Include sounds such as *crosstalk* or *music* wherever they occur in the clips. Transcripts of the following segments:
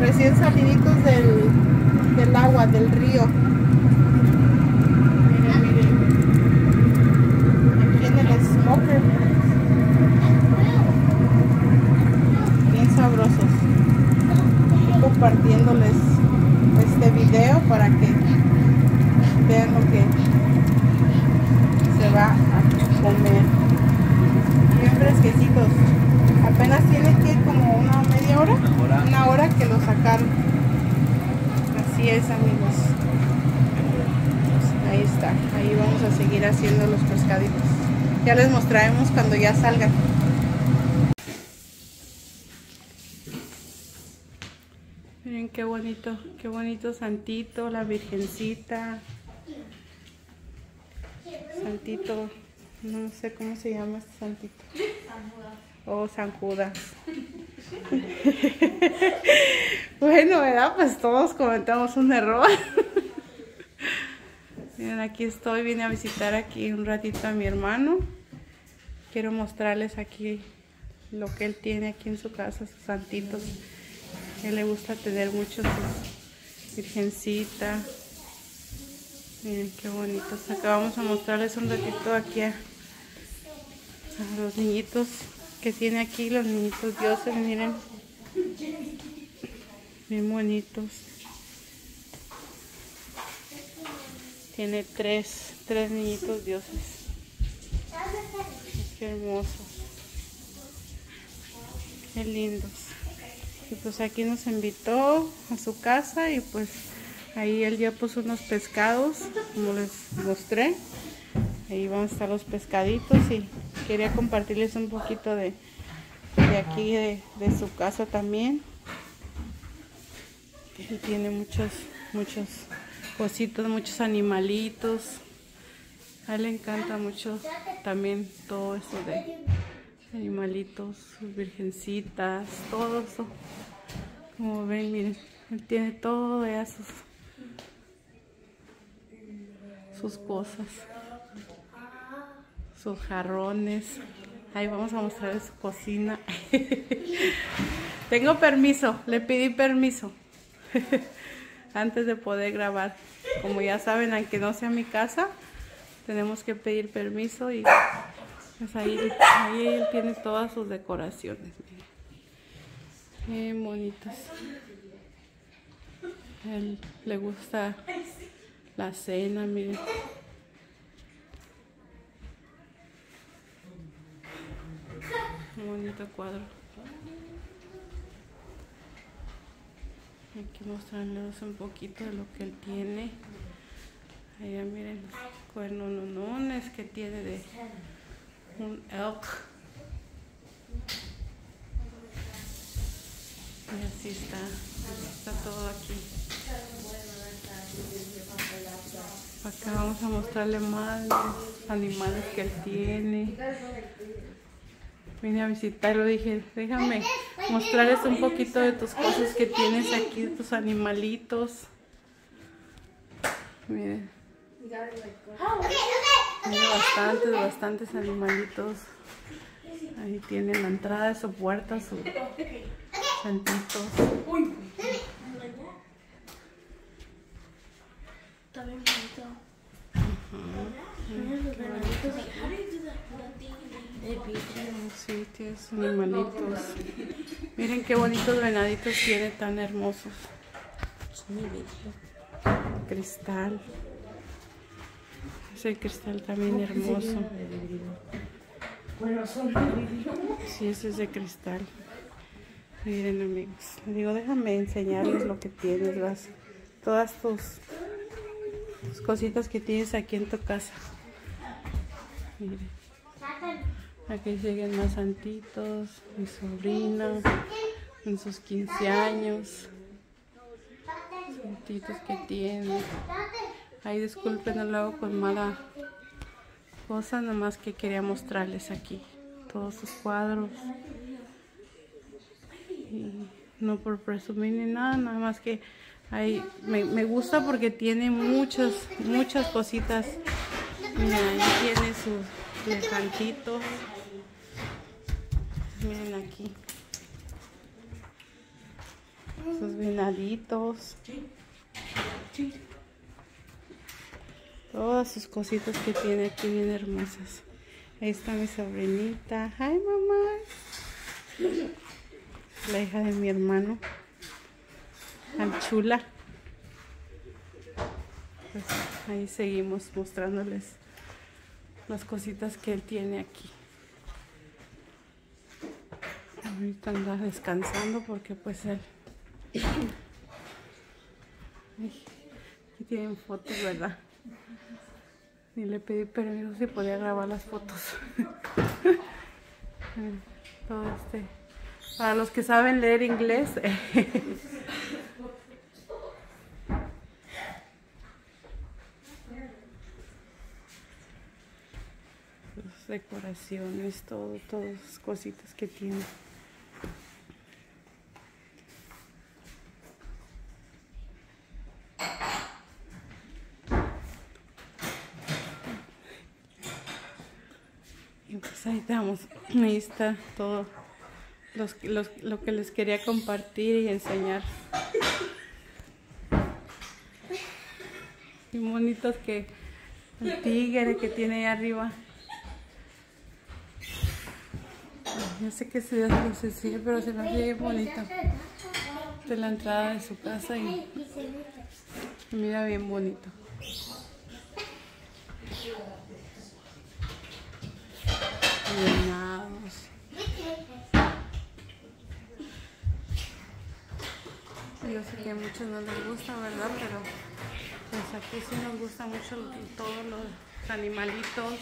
recién saliditos del, del agua, del río. Miren, miren. Aquí en el smoker. Bien sabrosos. Compartiéndoles este video para que vean lo que se va a comer. Bien fresquecitos. Que lo sacaron. Así es amigos. Pues ahí está. Ahí vamos a seguir haciendo los pescaditos. Ya les mostraremos cuando ya salgan. Miren qué bonito, qué bonito santito, la virgencita. Santito, no sé cómo se llama este santito. Oh, San Judas. *laughs* bueno, ¿verdad? Pues todos comentamos un error. *laughs* Miren, aquí estoy, vine a visitar aquí un ratito a mi hermano. Quiero mostrarles aquí lo que él tiene aquí en su casa, sus santitos. Él le gusta tener mucho su virgencita. Miren qué bonitos. Acá vamos a mostrarles un ratito aquí a los niñitos que tiene aquí, los niñitos dioses, miren. Bien bonitos. Tiene tres, tres niñitos dioses. Qué hermosos. Qué lindos. Y pues aquí nos invitó a su casa y pues ahí él ya puso unos pescados, como les mostré. Ahí van a estar los pescaditos y quería compartirles un poquito de, de aquí, de, su casa también. Él tiene muchos, muchos cositos, muchos animalitos. A él le encanta mucho también todo eso de animalitos, sus virgencitas, todo eso. Como ven, miren, él tiene todo de sus, sus cosas, sus jarrones. Ahí vamos a mostrar su cocina. *laughs* Tengo permiso, le pedí permiso *laughs* antes de poder grabar. Como ya saben, aunque no sea mi casa, tenemos que pedir permiso y pues ahí, él tiene todas sus decoraciones. Bien bonitas. él le gusta la cena, miren. Un bonito cuadro. Aquí mostrarles un poquito de lo que él tiene. Allá miren los cuernos que tiene de un elk. Y así está, está todo aquí. Acá vamos a mostrarle más los animales que él tiene. Vine a visitarlo, dije, déjame mostrarles un poquito de tus cosas que tienes aquí, tus animalitos. Miren. Tiene bastantes, bastantes animalitos. Ahí tiene la entrada de su puerta, sus santitos. Está bien bonito. Sus animalitos. Miren qué bonitos venaditos tiene, tan hermosos. Cristal. Ese cristal también hermoso. Sí, ese es de cristal. Miren amigos. Digo, déjame enseñarles lo que tienes, las, todas tus, tus cositas que tienes aquí en tu casa. Miren. Aquí siguen más santitos, mi sobrina, en sus 15 años. Santitos que tiene. Ahí disculpen luego con mala cosa, nada más que quería mostrarles aquí todos sus cuadros. Y no por presumir ni nada, nada más que ahí me, me gusta porque tiene muchas, muchas cositas Mira, ahí tiene sus elefantitos. Miren aquí. Sus venaditos. Todas sus cositas que tiene aquí bien hermosas. Ahí está mi sobrinita. Hi mamá. La hija de mi hermano. Tan chula. Pues ahí seguimos mostrándoles las cositas que él tiene aquí. Ahorita anda descansando porque pues él... *coughs* aquí tienen fotos, ¿verdad? Ni le pedí permiso si podía grabar las fotos. *laughs* Todo este... Para los que saben leer inglés. *laughs* decoraciones, todo, todas cositas que tiene. Y pues ahí estamos, ahí está todo lo que les quería compartir y enseñar. Y bonitos que el tigre que tiene ahí arriba. No sé qué se hace pero se ve bien bonito. De la entrada de su casa y mira bien bonito. Venados. Yo sé que a muchos no les gusta, ¿verdad? Pero pues aquí sí nos gusta mucho todos los animalitos.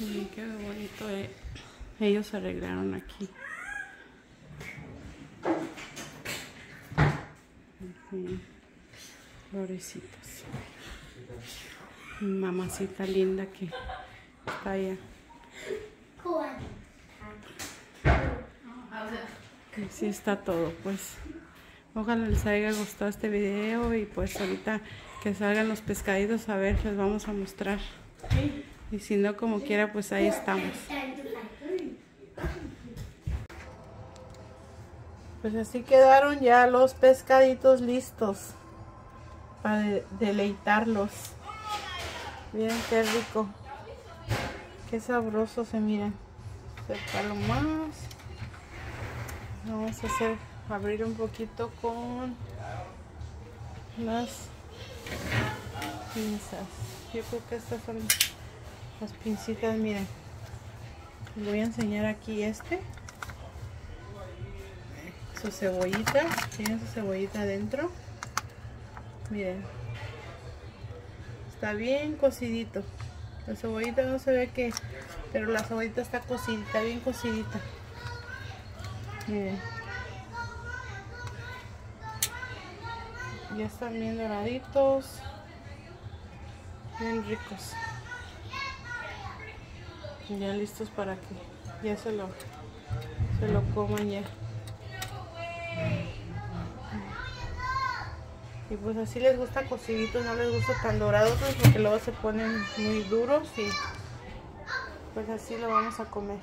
Miren qué bonito eh. ellos arreglaron aquí. Florecitas. Mamacita linda que está allá. Así está todo, pues. Ojalá les haya gustado este video y pues ahorita que salgan los pescaditos a ver, les vamos a mostrar. Y si no, como quiera, pues ahí estamos. Pues así quedaron ya los pescaditos listos para deleitarlos. Miren qué rico. Qué sabroso se miran. Acercarlo más. Vamos a hacer, abrir un poquito con las pinzas. Yo creo que estas son las pincitas, miren. Voy a enseñar aquí este. Su cebollita. Tiene su cebollita adentro. Miren. Está bien cocidito. La cebollita no se ve que... Pero la cebollita está cocidita, bien cocidita. Miren. Ya están bien doraditos. Bien ricos ya listos para que ya se lo se lo coman ya. Y pues así les gusta cociditos no les gusta tan dorados pues, porque luego se ponen muy duros y pues así lo vamos a comer.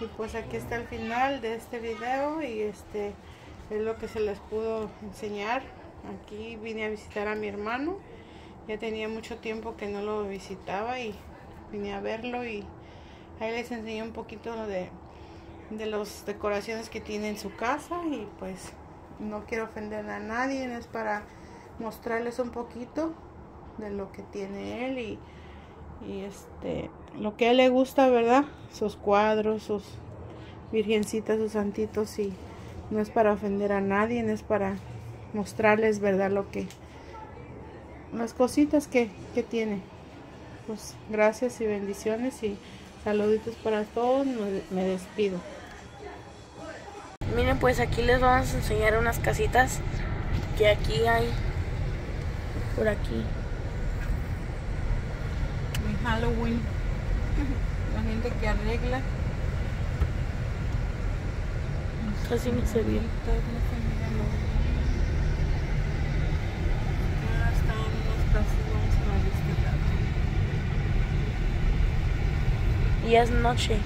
Y pues aquí está el final de este video y este es lo que se les pudo enseñar. Aquí vine a visitar a mi hermano ya tenía mucho tiempo que no lo visitaba y vine a verlo y ahí les enseñé un poquito de, de las decoraciones que tiene en su casa y pues no quiero ofender a nadie, es para mostrarles un poquito de lo que tiene él y, y este lo que a él le gusta, ¿verdad? Sus cuadros, sus virgencitas, sus santitos y no es para ofender a nadie, es para mostrarles, ¿verdad? Lo que las cositas que, que tiene pues gracias y bendiciones y saluditos para todos. Me despido. Miren, pues aquí les vamos a enseñar unas casitas que aquí hay. Por aquí. Mi Halloween. La gente que arregla. Casi no se ve. están unas ya es noche.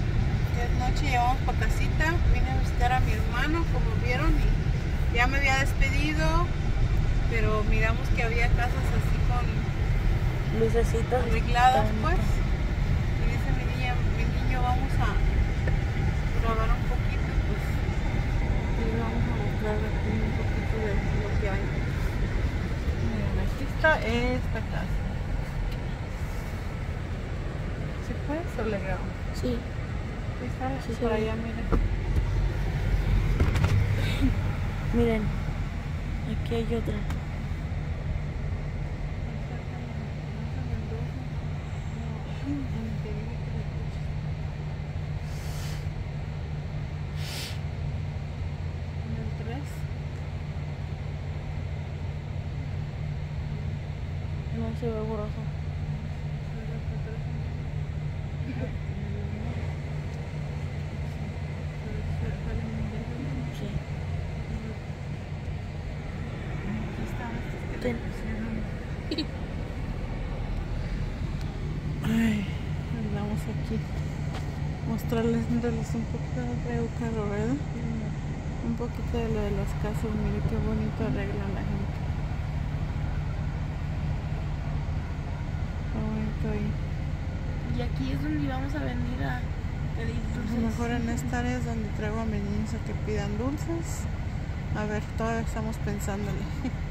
Ya es noche, llevamos para casita. Vine a visitar a mi hermano, como vieron, y ya me había despedido. Pero miramos que había casas así con Lucecitas. arregladas, pues. Y dice mi niña, mi niño, vamos a grabar un poquito, pues. Y vamos a mostrar aquí un poquito de lo que hay. Miren, aquí está esta casa. ¿Se puede grabo? Sí. Sale Sí, por allá, miren. Miren. Aquí hay otra. No se ve borroso. Sí. Ten. Ay, andamos aquí. Mostrarles un poquito de Eucaro, ¿verdad? Un poquito de lo de las casas. Mire qué bonito arreglan la gente. Bonito ahí. Y aquí es donde vamos a venir a pedir A lo dulces. mejor en esta área es donde traigo a mis niños a que pidan dulces. A ver, todavía estamos pensándole. *laughs*